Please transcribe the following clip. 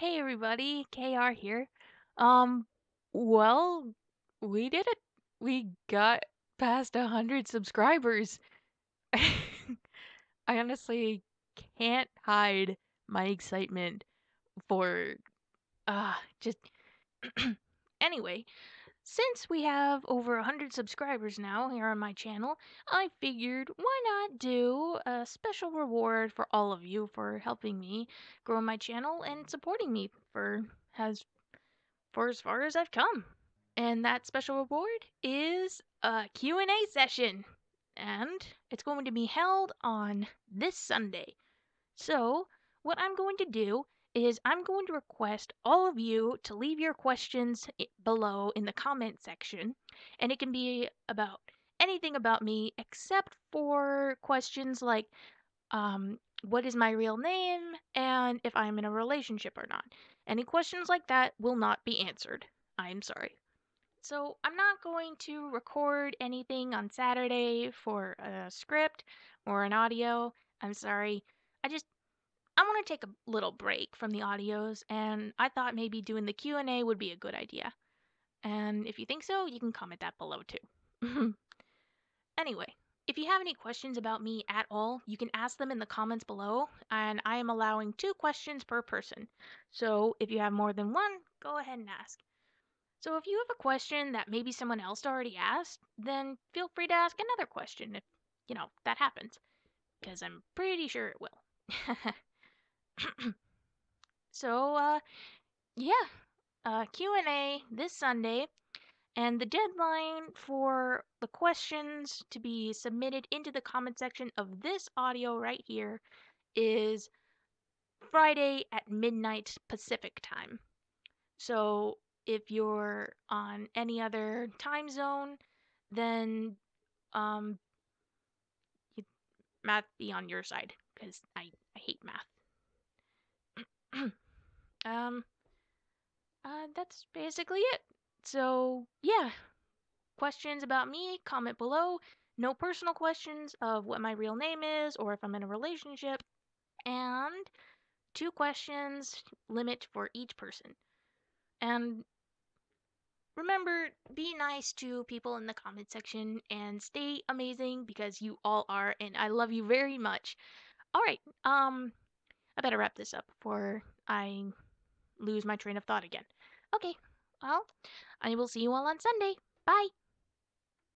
Hey everybody, KR here. Um, well, we did it. We got past a hundred subscribers. I honestly can't hide my excitement for uh just anyway, since we have over a hundred subscribers now here on my channel, I figured why not do a special reward for all of you for helping me grow my channel and supporting me for as for as far as I've come. And that special reward is a Q&A session. And it's going to be held on this Sunday. So, what I'm going to do is I'm going to request all of you to leave your questions below in the comment section. And it can be about anything about me except for questions like um, what is my real name and if I'm in a relationship or not. Any questions like that will not be answered. I'm sorry. So, I'm not going to record anything on Saturday for a script or an audio. I'm sorry. I just I want to take a little break from the audios and I thought maybe doing the Q&A would be a good idea. And if you think so, you can comment that below too. anyway, if you have any questions about me at all, you can ask them in the comments below, and I am allowing two questions per person. So if you have more than one, go ahead and ask. So if you have a question that maybe someone else already asked, then feel free to ask another question if, you know, that happens. Because I'm pretty sure it will. so, uh, yeah, uh, Q&A this Sunday, and the deadline for the questions to be submitted into the comment section of this audio right here is Friday at midnight Pacific time. So if you're on any other time zone, then um, math be on your side because I, I hate math. Um, uh, that's basically it. So yeah, questions about me, comment below. No personal questions of what my real name is or if I'm in a relationship. And two questions limit for each person. And remember, be nice to people in the comment section and stay amazing because you all are, and I love you very much. All right, um, I better wrap this up before I lose my train of thought again. Okay, well, I will see you all on Sunday. Bye.